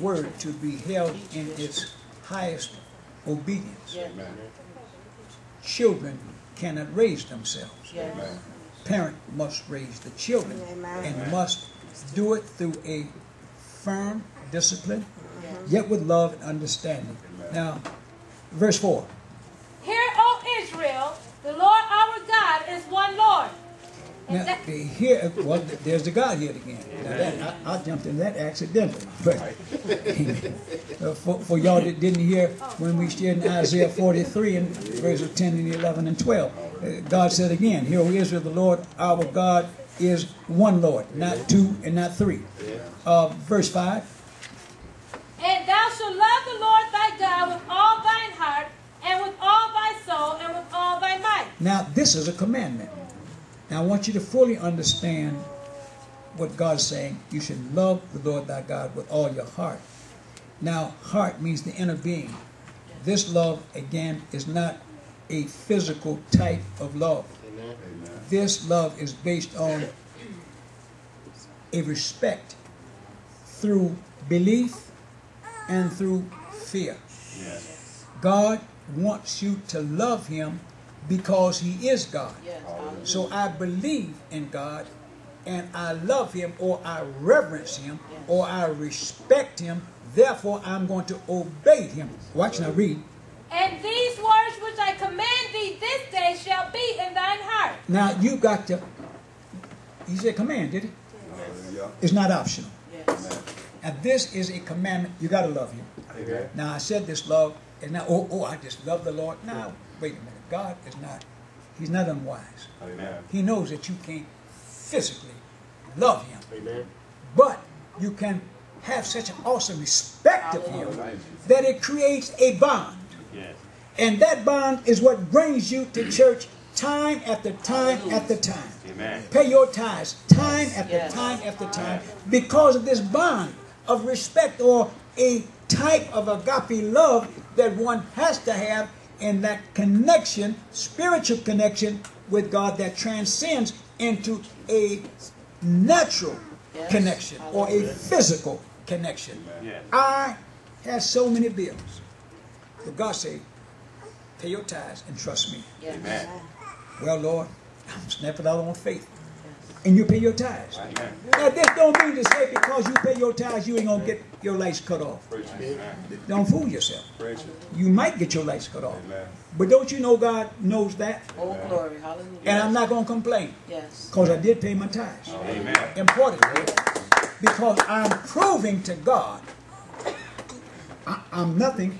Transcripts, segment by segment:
word to be held in its highest obedience. Yes. Amen. Children cannot raise themselves. Yes. Amen. Parent must raise the children Amen. and must do it through a firm discipline, yet with love and understanding. Now, verse 4. Hear, O Israel, the Lord our God is one Lord. And Now, that, the here, well, there's the Godhead again. Now that, I, I jumped in that accidentally. But uh, for, for y'all that didn't hear when we shared in Isaiah 43 and verses 10 and 11 and 12, uh, God said again, Hear, O Israel, the Lord our God is one Lord, not two and not three. Uh, verse 5. and thou shalt love the Lord thy God with all thine heart, and with all thy soul, and with all thy might. Now, this is a commandment. Now, I want you to fully understand what God's saying. You should love the Lord thy God with all your heart. Now, heart means the inner being. This love, again, is not a physical type of love. Amen. This love is based on a respect through belief and through fear. Yes. God wants you to love Him because He is God. Yes. So I believe in God and I love Him or I reverence Him or I respect Him. Therefore, I'm going to obey Him. Watch now, read. And these words which I command thee this day shall be in thine heart. Now, you got to, He said command, did He? Hallelujah. It's not optional. Yes. Now, this is a commandment. You got to love Him. Amen. Now, I said this love, and now, oh, oh, I just love the Lord. Now, wait a minute. God is not, He's not unwise. Amen. He knows that you can't physically love Him. Amen. But you can have such an awesome respect of Him that it creates a bond. Yes. And that bond is what brings you to church time after time after time. Amen. Pay your tithes time after Yes. time after time because of this bond of respect or a type of agape love that one has to have in that connection, spiritual connection with God that transcends into a natural Yes. connection or a physical connection. Yes. I have so many bills. But God say, pay your tithes and trust me. Yes. Amen. Well, Lord, I'm snapping out on faith. And you pay your tithes. Amen. Now, this don't mean to say because you pay your tithes, you ain't going to get your lights cut off. Amen. Don't fool yourself. Praise. You might get your lights cut off. Amen. But don't you know God knows that? Oh, glory. Hallelujah. And I'm not going to complain Yes. because I did pay my tithes. Amen. Importantly, because I'm proving to God I, I'm nothing,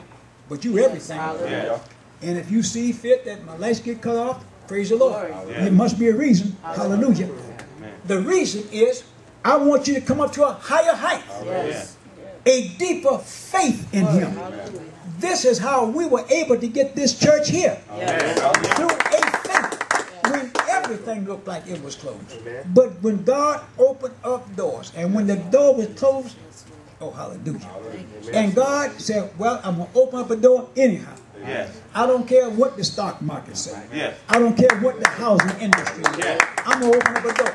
but you everything. Yeah. And if you see fit that my lights get cut off, praise the Lord. Glory. Yeah. It must be a reason. Hallelujah. Amen. The reason is I want you to come up to a higher height, Yes. a deeper faith in Him. This is how we were able to get this church here Yes. through a faith when everything looked like it was closed. But when God opened up doors, and when the door was closed, oh hallelujah. And God said, Well, I'm gonna open up a door anyhow. Yes. I don't care what the stock market say. Yes. I don't care what the housing industry is. Yeah. I'm gonna open up a door.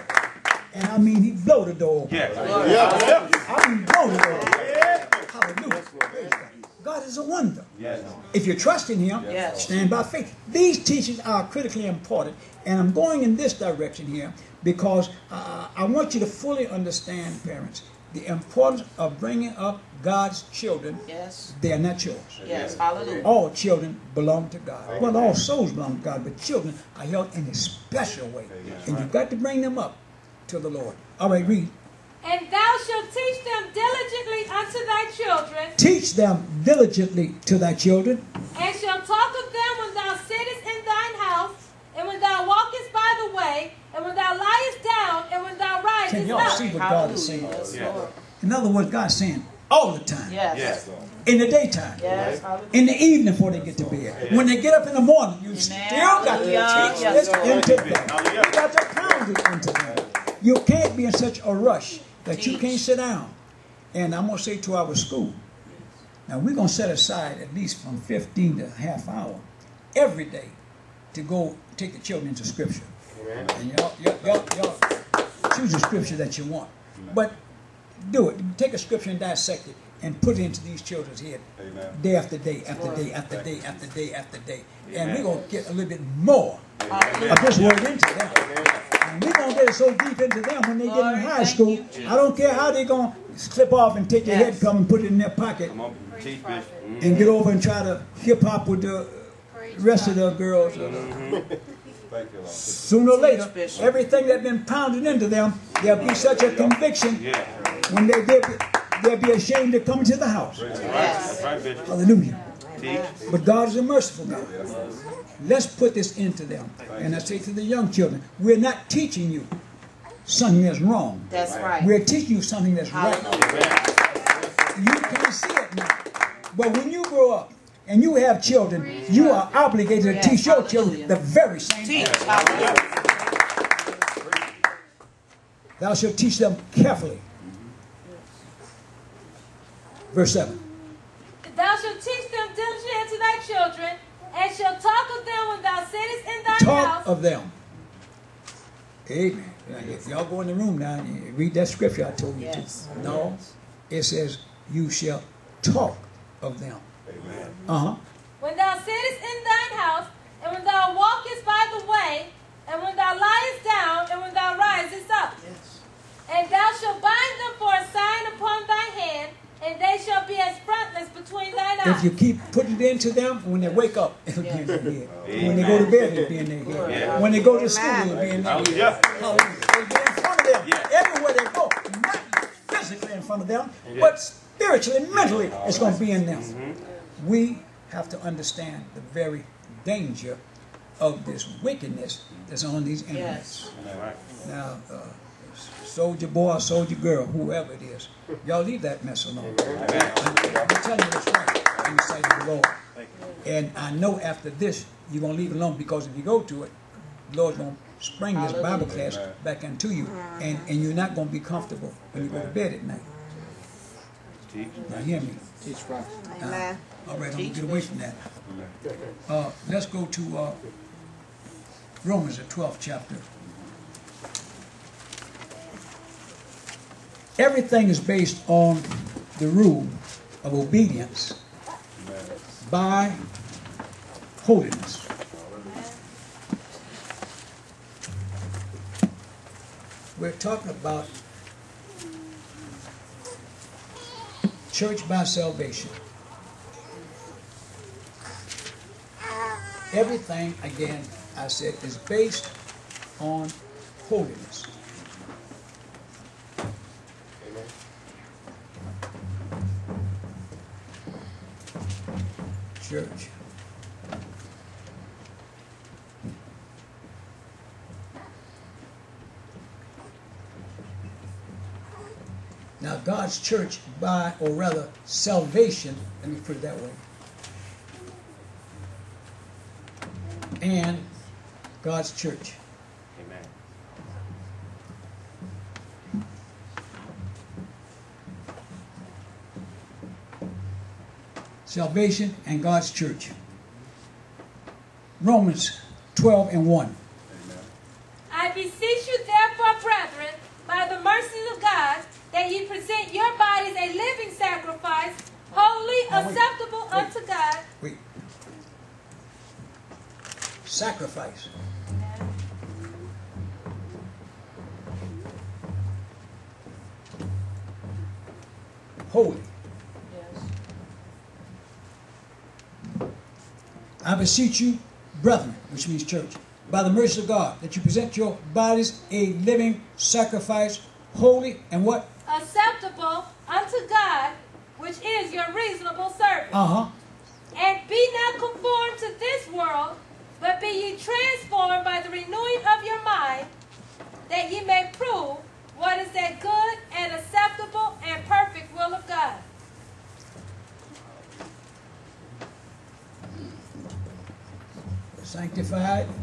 And I mean he blow the door Yeah. yeah. I mean blow the door open. Hallelujah. Praise God. God is a wonder. Yes. If you trust in Him, Yes. stand by faith. These teachings are critically important, and I'm going in this direction here because uh, I want you to fully understand, parents, the importance of bringing up God's children. Yes. They are not yours. Yes. Hallelujah. All children belong to God. Well, all souls belong to God, but children are held in a special way, and you've got to bring them up to the Lord. All right, read. And thou shalt teach them diligently unto thy children, Teach them diligently to thy children. and shalt talk of them when thou sittest in thine house, and when thou walkest by the way, and when thou liest down, and when thou risest Can y'all up. see what God is saying? Yes, Yeah. In other words, God's saying all the time. Yes. Yes. In the daytime. Yes. In the evening before they get to bed. When they get up in the morning, you still got to teach Yes, this Lord. into them. You got to pound it into them. You can't be in such a rush that you can't sit down. And I'm going to say to our school, now we're going to set aside at least from 15 to a half hour every day to go take the children into scripture. Amen. And y'all, y'all, y'all, y'all choose the scripture that you want. But do it. Take a scripture and dissect it and put it into these children's head. Amen. Day after day, after day, after day, after day, after day. And we're going to get a little bit more of this word into them. And we're going to get it so deep into them when they get in high school. you. I don't care how they're going to clip off and take their head come and put it in their pocket Come on, teach Bishop. Mhm. and get over and try to hip hop with the rest of the girls. Thank you, Sooner or later, everything that's been pounded into them, there'll be such a conviction Yeah. when they they'll be, they'll be ashamed to come into the house. That's right. That's right, Bishop. Hallelujah. But God is a merciful God. Let's put this into them. And I say to the young children, we're not teaching you something that's wrong. That's right. We're teaching you something that's right. You can't see it now. But when you grow up and you have children, you are obligated to teach your children the very same thing. Thou shalt teach them carefully. Verse 7. Thou shalt teach them diligently unto thy children, and shalt talk of them when thou sittest in thine Talk house. of them. Amen. Now, If y'all go in the room now and read that scripture I told you Yes. to. No, it says, You shall talk of them. Amen. Uh huh. When thou sittest in thine house, and when thou walkest by the way, and when thou liest down, and when thou risest up. Yes. And thou shalt bind them for a sign upon thy hand, and they shall be as frontlets between thine eyes. If you keep putting it into them, when they wake up, it'll be in their head. When they go to bed, it'll be in their head. When they go to school, it'll be in their head. Hallelujah. Hallelujah. It'll be in front of them. Everywhere they go. Not physically in front of them, but spiritually, mentally, it's going to be in them. We have to understand the very danger of this wickedness that's on these internets. Yes. All right. Now, uh, soldier boy, soldier girl, whoever it is, y'all leave that mess alone. I'm telling you what's right in the sight of the Lord. And I know after this, you're going to leave it alone because if you go to it, the Lord's going to spring this Bible class Amen. back into you. And, and you're not going to be comfortable when you go to bed at night. Teach. Now, hear me. Teach right. Now, all right, I'm going to get away from that. Uh, let's go to uh, Romans, the 12th chapter. Everything is based on the rule of obedience by holiness. We're talking about church by salvation. Everything, again, I said, is based on holiness. Church. Now, God's church, by, or rather, salvation, let me put it that way, and God's church. Salvation and God's church. Romans 12 and 1. I beseech you, therefore, brethren, by the mercies of God, that ye present your bodies a living sacrifice, holy, Now, acceptable Wait. unto God. Wait. Sacrifice. Holy. I beseech you, brethren, which means church, by the mercy of God, that you present your bodies a living sacrifice, holy, and what? Acceptable unto God, which is your reasonable service. Uh huh. And be not conformed to this world, but be ye transformed by the renewing of your mind, that ye may prove what is that good and acceptable and perfect will of God. Sanctified,